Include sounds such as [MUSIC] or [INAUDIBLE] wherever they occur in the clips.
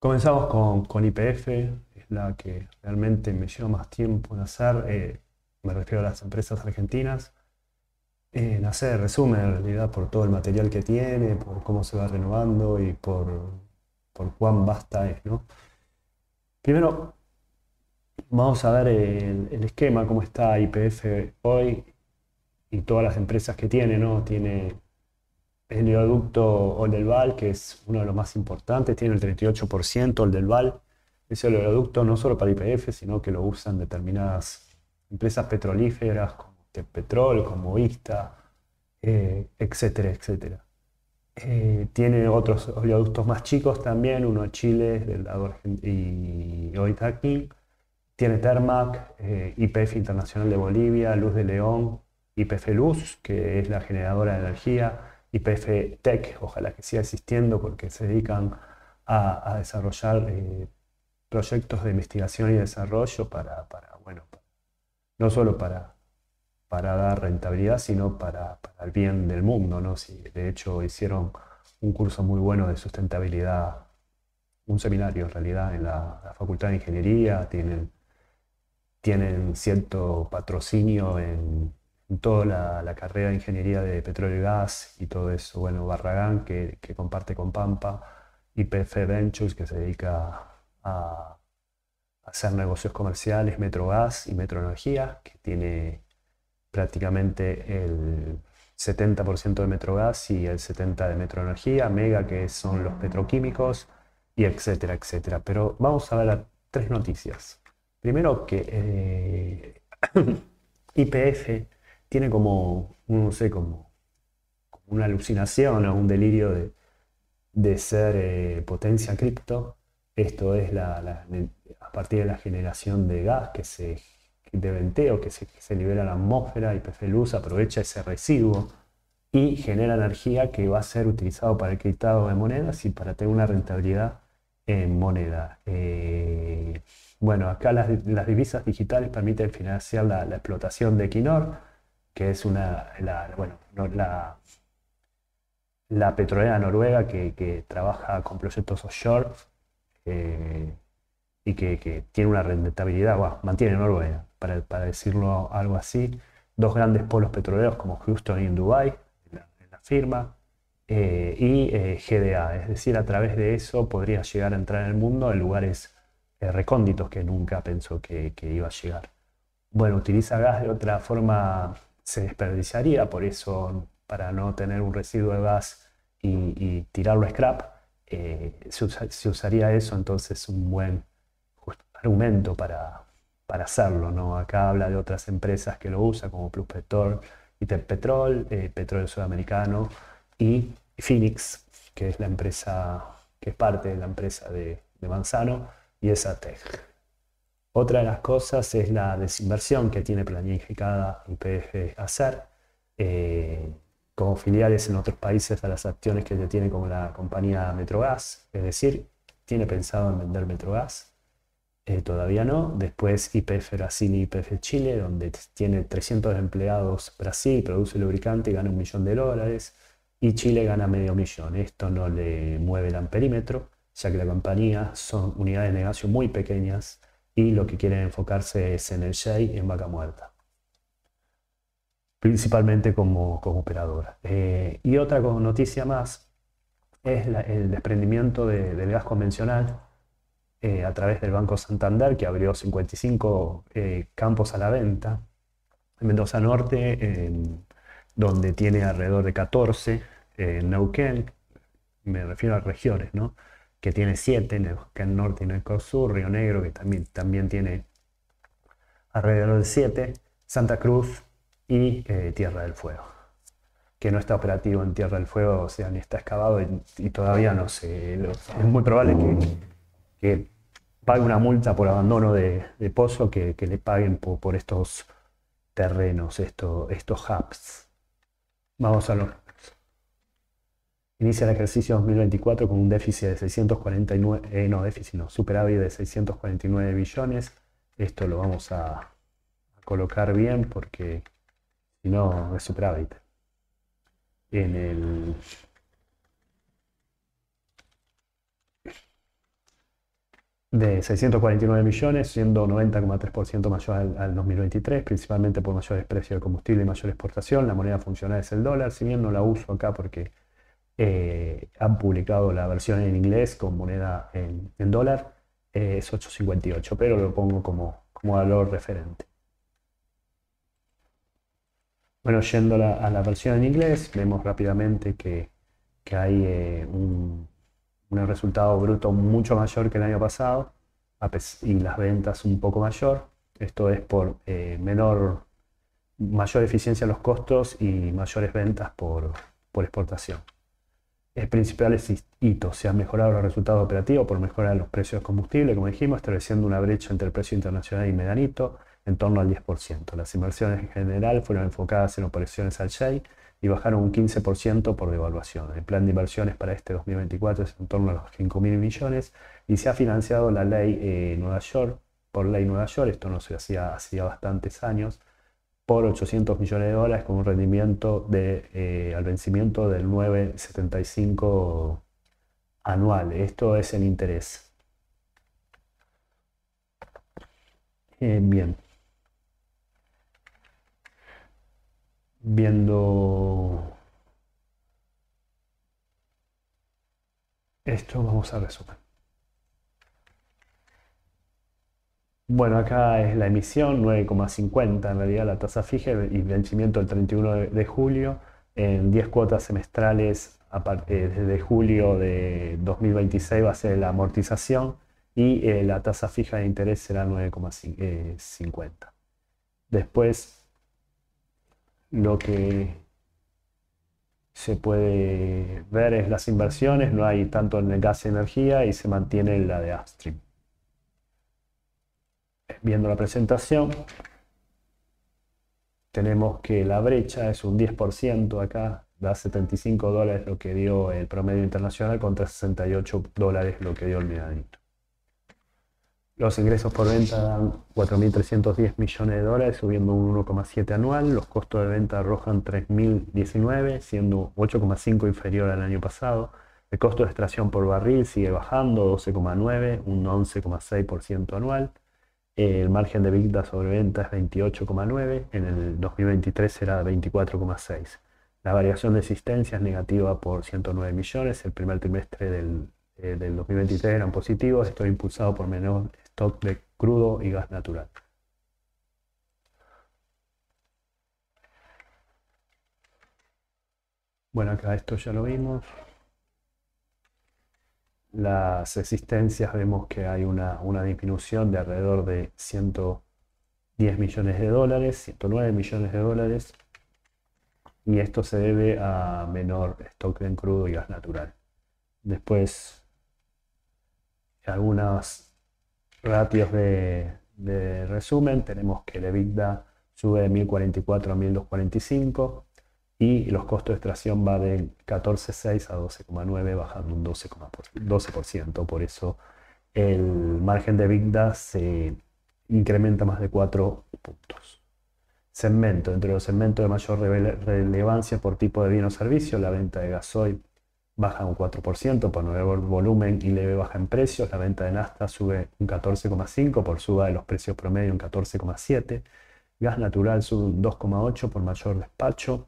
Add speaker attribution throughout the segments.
Speaker 1: Comenzamos con, con YPF, es la que realmente me lleva más tiempo en hacer, eh, me refiero a las empresas argentinas. En hacer resumen en realidad por todo el material que tiene, por cómo se va renovando y por, por cuán vasta es, ¿no? Primero, vamos a ver el, el esquema, cómo está YPF hoy y todas las empresas que tiene, ¿no? Tiene el oleoducto Oldelval, que es uno de los más importantes, tiene el 38% Oldelval. Ese oleoducto no solo para IPF, sino que lo usan determinadas empresas petrolíferas como Petrol, como Vista, eh, etcétera, etcétera. Eh, tiene otros oleoductos más chicos también, uno de Chile del lado y Oitaquín. Tiene Termac, eh, IPF Internacional de Bolivia, Luz de León, IPF Luz, que es la generadora de energía, IPF Tech, ojalá que siga existiendo porque se dedican a, desarrollar eh, proyectos de investigación y desarrollo para, bueno, no solo para, para dar rentabilidad, sino para, el bien del mundo. ¿no? Si, de hecho, hicieron un curso muy bueno de sustentabilidad, un seminario en realidad en la, Facultad de Ingeniería, tienen, tienen cierto patrocinio en toda la, carrera de ingeniería de petróleo y gas y todo eso. Bueno, Barragán, que, comparte con Pampa, y PF Ventures, que se dedica a, hacer negocios comerciales, Metrogas y Metroenergía, que tiene prácticamente el 70% de Metrogas y el 70% de Metroenergía, Mega, que son los petroquímicos, y etcétera, etcétera. Pero vamos a ver tres noticias. Primero que eh, [COUGHS] IPF tiene como, no sé, como, una alucinación o un delirio de, ser eh, potencia cripto. Esto es a partir de la generación de gas que se de venteo que se, se libera a la atmósfera y Luz aprovecha ese residuo y genera energía que va a ser utilizado para el criptado de monedas y para tener una rentabilidad en moneda. Eh, bueno, acá las, divisas digitales permiten financiar la, la explotación de Equinor, que es una, la, bueno, la, la petrolera noruega que, trabaja con proyectos offshore eh, y que, tiene una rentabilidad, mantiene Noruega, para, decirlo algo así, dos grandes polos petroleros como Houston y Dubai, en la, firma, eh, y eh, GDA, es decir, a través de eso podría llegar a entrar en el mundo en lugares recónditos que nunca pensó que, que iba a llegar. Bueno, utiliza gas de otra forma se desperdiciaría, por eso para no tener un residuo de gas y, tirarlo a scrap, eh, se, usaría eso, entonces un buen argumento para, para hacerlo. ¿no? Acá habla de otras empresas que lo usan, como Plus Petrol, Petrol, eh, Petróleo Sudamericano y Phoenix, que es la empresa, que es parte de la empresa de, de Manzano, y ESATEC. Otra de las cosas es la desinversión que tiene planificada IPF hacer, eh, como filiales en otros países a las acciones que tiene como la compañía Metrogas, es decir, tiene pensado en vender Metrogas, eh, todavía no. Después IPF Brasil y IPF Chile, donde tiene 300 empleados Brasil, produce lubricante y gana un millón de dólares, y Chile gana medio millón. Esto no le mueve el amperímetro, ya que la compañía son unidades de negocio muy pequeñas y lo que quieren enfocarse es en el Shea y en vaca muerta, principalmente como, operadora. Eh, y otra noticia más es el desprendimiento del gas convencional eh, a través del Banco Santander, que abrió 55 eh, campos a la venta en Mendoza Norte, donde tiene alrededor de 14 en Neuquén, me refiero a regiones, ¿no? Que tiene siete, el Norte y Neuquén Sur, Río Negro, que también, también tiene alrededor de siete, Santa Cruz y eh, Tierra del Fuego, que no está operativo en Tierra del Fuego, o sea, ni está excavado y, todavía no sé, es muy probable que, pague una multa por abandono de, pozo, que, le paguen por, estos terrenos, estos hubs. Vamos a los Inicia el ejercicio 2024 con un déficit de 649, eh, no, déficit no, superávit de 649 billones. Esto lo vamos a, colocar bien porque si no es superávit. En el de 649 millones, siendo 90,3% mayor al, 2023, principalmente por mayores precios de combustible y mayor exportación. La moneda funcional es el dólar, si bien no la uso acá porque eh, han publicado la versión en inglés con moneda en, dólar, eh, es 8,58, pero lo pongo como, como valor referente. Bueno, yendo a la, versión en inglés, vemos rápidamente que, hay eh, un, resultado bruto mucho mayor que el año pasado y las ventas un poco mayor. Esto es por eh, menor, mayor eficiencia en los costos y mayores ventas por, exportación. El principal hito se han mejorado los resultados operativos por mejorar los precios de combustible, como dijimos, estableciendo una brecha entre el precio internacional y medianito en torno al 10%. Las inversiones en general fueron enfocadas en operaciones al SHEI y bajaron un 15% por devaluación. El plan de inversiones para este 2024 es en torno a los 5 mil millones y se ha financiado la ley eh, Nueva York, por ley Nueva York, esto no se hacía hacía bastantes años, por 800 millones de dólares con un rendimiento de, eh, al vencimiento del 9,75 anual. Esto es el interés. Eh, bien. viendo esto, vamos a resumir. Bueno, acá es la emisión, 9,50 en realidad la tasa fija y vencimiento el 31 de, julio en 10 cuotas semestrales eh, desde julio de 2026 va a ser la amortización y eh, la tasa fija de interés será 9,50. Después lo que se puede ver es las inversiones, no hay tanto en el gas y energía y se mantiene la de upstream. Viendo la presentación, tenemos que la brecha es un 10% acá, da 75 dólares lo que dio el promedio internacional contra 68 dólares lo que dio el medianito. Los ingresos por venta dan 4.310 millones de dólares, subiendo un 1,7 anual. Los costos de venta arrojan 3.019, siendo 8,5 inferior al año pasado. El costo de extracción por barril sigue bajando, 12,9, un 11,6% anual. El margen de vida sobre venta es 28,9, en el 2023 será 24,6. La variación de existencia es negativa por 109 millones. El primer trimestre del, eh, del 2023 eran positivos. Esto impulsado por menor stock de crudo y gas natural. Bueno, acá esto ya lo vimos. Las existencias vemos que hay una, disminución de alrededor de 110 millones de dólares, 109 millones de dólares. Y esto se debe a menor stock de crudo y gas natural. Después, algunas ratios de, resumen, tenemos que el EBITDA sube de 1044 a 1245 y los costos de extracción va de 14,6 a 12,9 bajando un 12%. Por eso el margen de EBITDA se incrementa más de 4 puntos. Segmento. Entre los segmentos de mayor relevancia por tipo de bien o servicio, la venta de gasoil baja un 4% por nuevo volumen y leve baja en precios. La venta de Nasta sube un 14,5% por suba de los precios promedio un 14,7%. Gas natural sube un 2,8% por mayor despacho.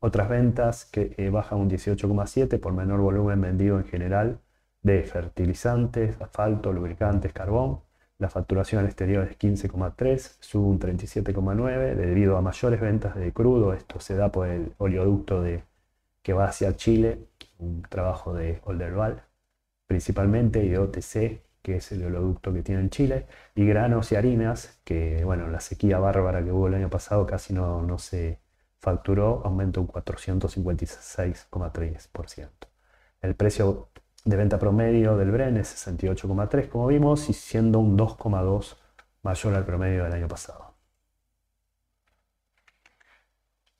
Speaker 1: Otras ventas que eh, bajan un 18,7% por menor volumen vendido en general de fertilizantes, asfalto, lubricantes, carbón. La facturación al exterior es 15,3, sube un 37,9 debido a mayores ventas de crudo. Esto se da por el oleoducto de, que va hacia Chile un trabajo de Olderval principalmente y de OTC, que es el oleoducto que tiene en Chile, y granos y harinas, que bueno, la sequía bárbara que hubo el año pasado casi no, no se facturó, aumenta un 456,3%. El precio de venta promedio del Bren es 68,3 como vimos y siendo un 2,2 mayor al promedio del año pasado.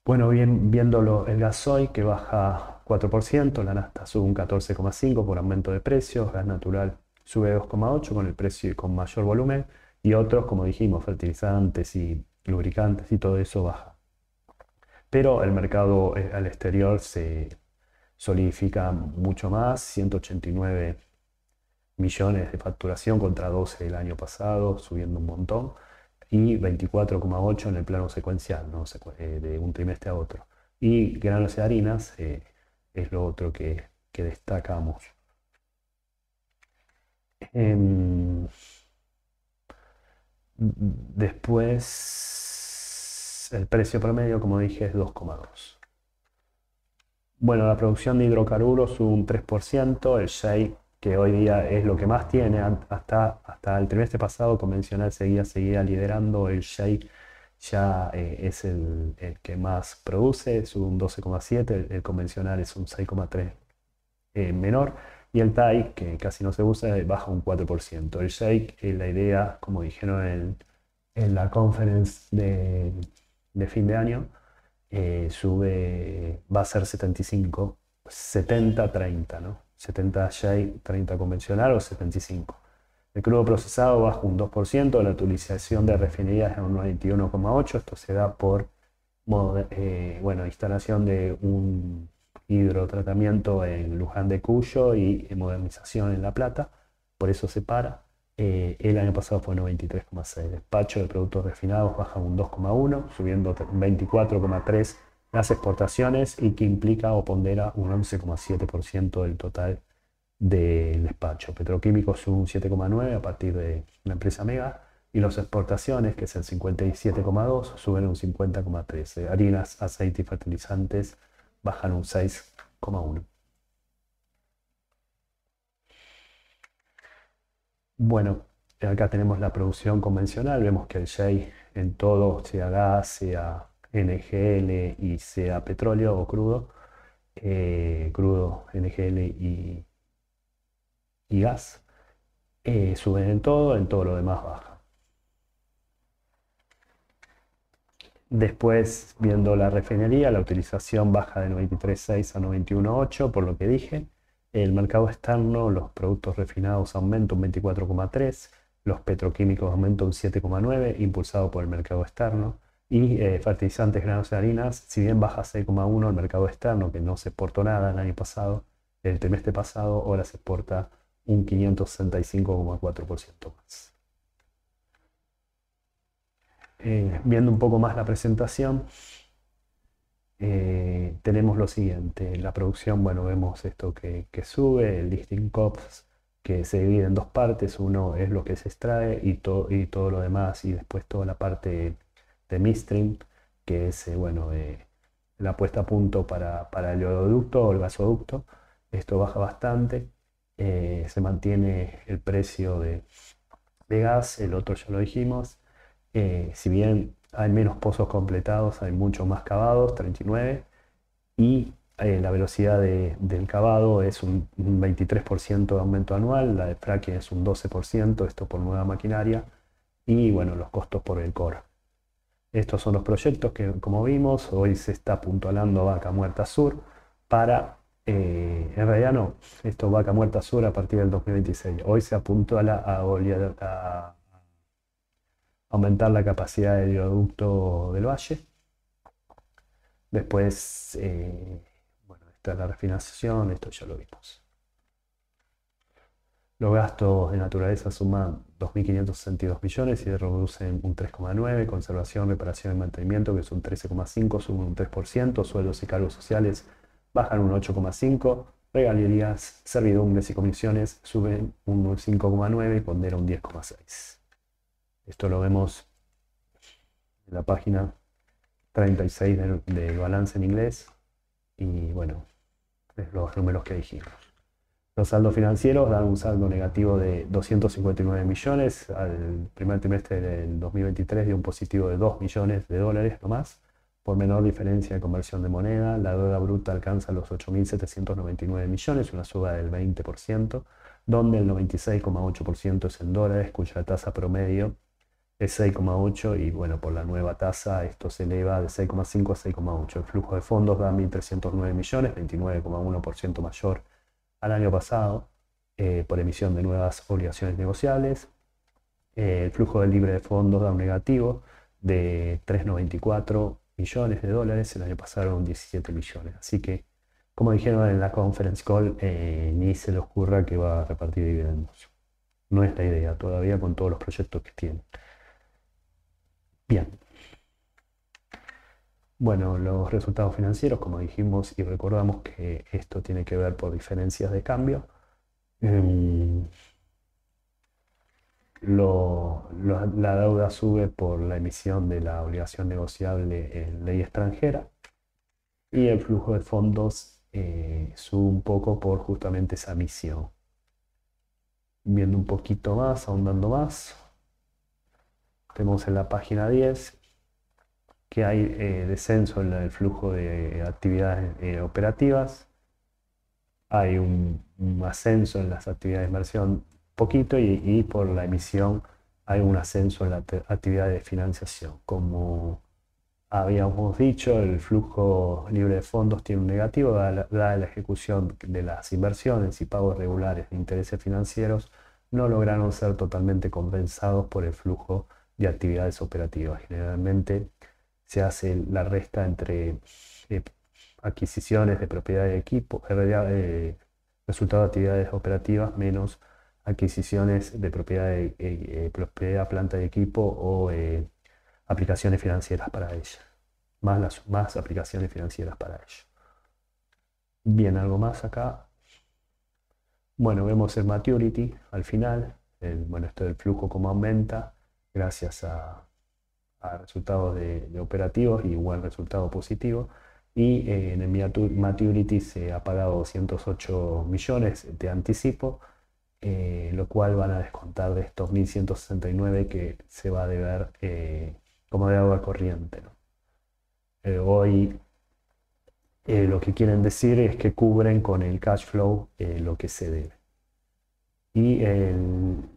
Speaker 1: Bueno, bien, viéndolo el gasoil que baja 4%, la nafta sube un 14,5% por aumento de precios, gas natural sube 2,8% con el precio y con mayor volumen, y otros, como dijimos, fertilizantes y lubricantes y todo eso baja. Pero el mercado eh, al exterior se solidifica mucho más, 189 millones de facturación contra 12 del año pasado, subiendo un montón, y 24,8 en el plano secuencial. Eh, de un trimestre a otro. Y granos y harinas eh, es lo otro que, destacamos. Em, después, el precio promedio, como dije, es 2,2. Bueno, la producción de hidrocarburos un 3%, el shale, que hoy día es lo que más tiene, hasta, hasta el trimestre pasado convencional seguía, seguía liderando, el shale ya eh, es el, que más produce, es un 12,7, el, convencional es un 6,3 eh, menor, y el TAI, que casi no se usa, baja un 4%. El shake, eh, la idea, como dijeron en, en la conference de, de fin de año, eh, sube, va a ser 75, 70-30, ¿no? 70 J, 30 convencional o 75. El crudo procesado baja un 2%, la utilización de refinerías es un 91,8%, esto se da por eh, bueno, instalación de un hidrotratamiento en Luján de Cuyo y modernización en La Plata, por eso se para. Eh, el año pasado fue 93,6. Despacho de productos refinados baja un 2,1, subiendo 24,3 las exportaciones y que implica o pondera un 11,7% del total del despacho. Petroquímicos un 7,9 a partir de la empresa Mega y las exportaciones, que es el 57,2, suben un 50,13. Harinas, aceite y fertilizantes bajan un 6,1. Bueno, acá tenemos la producción convencional, vemos que el shale en todo, sea gas, sea NGL y sea petróleo o crudo, eh, crudo, NGL y, gas, eh, suben en todo, en todo lo demás baja. Después, viendo la refinería, la utilización baja de 93.6 a 91.8, por lo que dije. El mercado externo, los productos refinados aumentan un 24,3, los petroquímicos aumentan un 7,9, impulsado por el mercado externo. Y eh, fertilizantes, granos y harinas, si bien baja 6,1 el mercado externo, que no se exportó nada el año pasado, el trimestre pasado, ahora se exporta un 565,4% más. Eh, viendo un poco más la presentación, eh, tenemos lo siguiente, la producción, bueno, vemos esto que, sube, el listing costs que se divide en dos partes, uno es lo que se extrae y, y todo lo demás, y después toda la parte de midstream, que es, eh, bueno, eh, la puesta a punto para, el oleoducto o el gasoducto. Esto baja bastante, se mantiene el precio de, de, gas, el otro ya lo dijimos, si bien hay menos pozos completados, hay mucho más cavados, 39, y eh, la velocidad del cavado es un, 23% de aumento anual, la de fracking es un 12%, esto por nueva maquinaria, y bueno, los costos por el core. Estos son los proyectos que, como vimos, hoy se está apuntalando Vaca Muerta Sur para, eh, en realidad no, esto Vaca Muerta Sur a partir del 2026. Hoy se apuntala a, a aumentar la capacidad del viaducto del valle. Después, eh, bueno, está la refinación, esto ya lo vimos. Los gastos de naturaleza suman 2.562 millones y se reducen un 3,9%, conservación, reparación y mantenimiento, que es un 13,5%, suben un 3%, sueldos y cargos sociales bajan un 8,5%, regalías, servidumbres y comisiones suben un 5,9% y un 10,6%. Esto lo vemos en la página 36 del, balance en inglés. Y bueno, los números que dijimos. Los saldos financieros dan un saldo negativo de 259 millones. Al primer trimestre del 2023 dio un positivo de 2 millones de dólares nomás. Por menor diferencia de conversión de moneda, la deuda bruta alcanza los 8.799 millones, una suba del 20%, donde el 96,8% es en dólares, cuya tasa promedio es 6,8 y bueno, por la nueva tasa esto se eleva de 6,5 a 6,8. El flujo de fondos da 1.309 millones, 29,1% mayor al año pasado eh, por emisión de nuevas obligaciones negociables. Eh, el flujo de libre de fondos da un negativo de 3,94 millones de dólares, el año pasado 17 millones. Así que, como dijeron en la conference call, eh, ni se le ocurra que va a repartir dividendos. no es la idea todavía con todos los proyectos que tiene. Bien. Bueno, los resultados financieros, como dijimos y recordamos que esto tiene que ver por diferencias de cambio. Em, la deuda sube por la emisión de la obligación negociable en ley extranjera y el flujo de fondos eh, sube un poco por justamente esa emisión. Viendo un poquito más, ahondando más, tenemos en la página 10 que hay eh, descenso en el flujo de actividades eh, operativas, hay un, ascenso en las actividades de inversión poquito y, por la emisión hay un ascenso en la actividad de financiación. Como habíamos dicho, el flujo libre de fondos tiene un negativo, dada la, ejecución de las inversiones y pagos regulares de intereses financieros, no lograron ser totalmente compensados por el flujo de actividades operativas. Generalmente se hace la resta entre eh, adquisiciones de propiedad de equipo, eh, resultado de actividades operativas menos adquisiciones de propiedad, de, eh, propiedad planta de equipo o eh, aplicaciones financieras para ella. Más, las, más aplicaciones financieras para ello. Bien, algo más acá. Bueno, vemos el maturity al final. bueno, esto del flujo como aumenta gracias a, resultados de, operativos y buen resultado positivo. Y eh, en el maturity se ha pagado 208 millones de anticipo eh, lo cual van a descontar de estos 1169 que se va a deber eh, como de agua corriente. Eh, hoy lo que quieren decir es que cubren con el cash flow lo que se debe. Y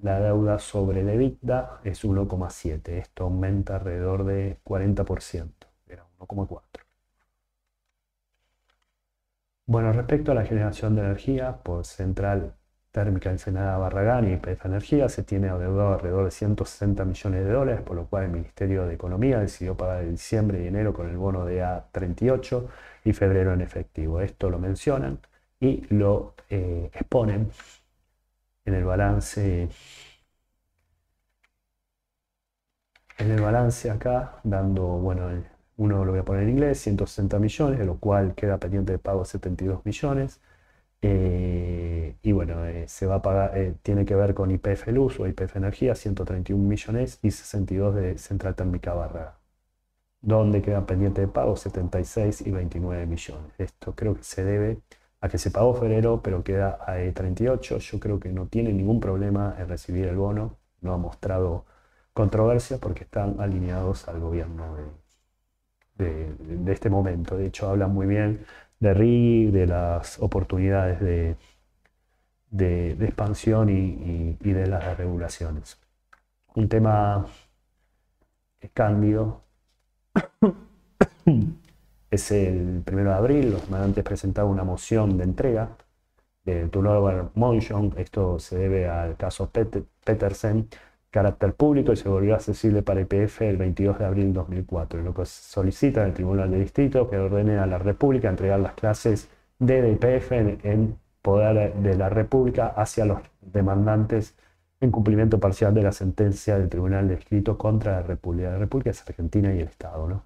Speaker 1: la deuda sobre el EBITDA es 1,7. Esto aumenta alrededor de 40%. Era 1,4. Bueno, respecto a la generación de energía por central térmica Ensenada Barragán y PF Energía se tiene adeudado alrededor de 160 millones de dólares, por lo cual el Ministerio de Economía decidió pagar en diciembre y enero con el bono de A38 y febrero en efectivo. Esto lo mencionan y lo eh, exponen en el balance. En el balance acá, dando, bueno, uno lo voy a poner en inglés, 160 millones, de lo cual queda pendiente de pago 72 millones. Eh, y bueno, eh, se va a pagar, eh, tiene que ver con IPF Luz o IPF Energía, 131 millones y 62 de Central Térmica Barra, donde quedan pendientes de pago 76 y 29 millones. Esto creo que se debe a que se pagó febrero, pero queda a 38. Yo creo que no tiene ningún problema en recibir el bono, no ha mostrado controversia porque están alineados al gobierno de, de este momento. De hecho, hablan muy bien de RIG, de las oportunidades de, de, expansión y, de las regulaciones. Un tema cambio [COUGHS] [COUGHS] es el 1 de abril, los demandantes presentaron una moción de entrega de turnover motion, esto se debe al caso Petersen, carácter público y se volvió accesible para IPF el 22 de abril de 2004, lo que solicita el Tribunal de Distrito que ordene a la República entregar las clases de IPF en, poder de la República hacia los demandantes en cumplimiento parcial de la sentencia del Tribunal de Distrito contra la República. La República es Argentina y el Estado. ¿no?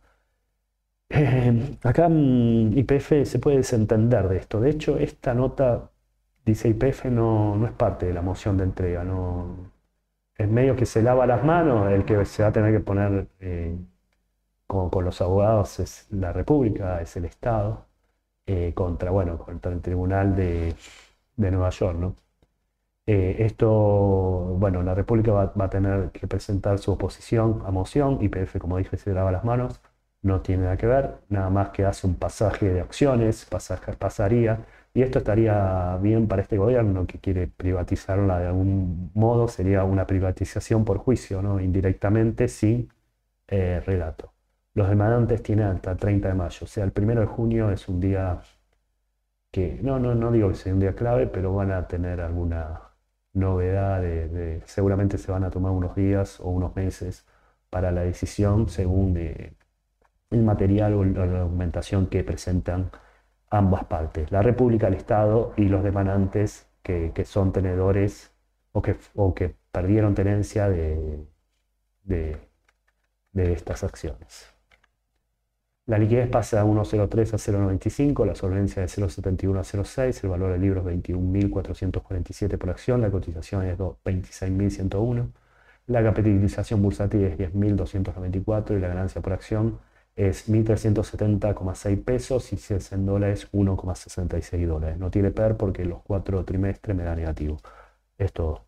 Speaker 1: [LAUGHS] Acá mm, IPF se puede desentender de esto. De hecho, esta nota dice IPF no, no es parte de la moción de entrega. No, el medio que se lava las manos, el que se va a tener que poner eh, con, los abogados es la República, es el Estado, eh, contra, bueno, contra el Tribunal de, Nueva York, ¿no? Eh, esto, bueno, la República va, a tener que presentar su oposición a moción, IPF, como dije, se lava las manos, no tiene nada que ver, nada más que hace un pasaje de acciones, pasaría y esto estaría bien para este gobierno que quiere privatizarla de algún modo, sería una privatización por juicio, ¿no? indirectamente, sin eh, relato. Los demandantes tienen hasta el 30 de mayo, o sea, el 1 de junio es un día que, no, no, no digo que sea un día clave, pero van a tener alguna novedad, de, seguramente se van a tomar unos días o unos meses para la decisión según eh, el material o la documentación que presentan ambas partes, la República, el Estado y los demandantes que, son tenedores o que, o que perdieron tenencia de, de, de estas acciones. La liquidez pasa de 1,03 a 0,95, la solvencia de 0,71 a 0,6, el valor del libro es 21.447 por acción, la cotización es 26.101, la capitalización bursátil es 10.294 y la ganancia por acción es 1.370,6 pesos y si es en dólares 1,66 dólares. No tiene PER porque los cuatro trimestres me da negativo. Es todo.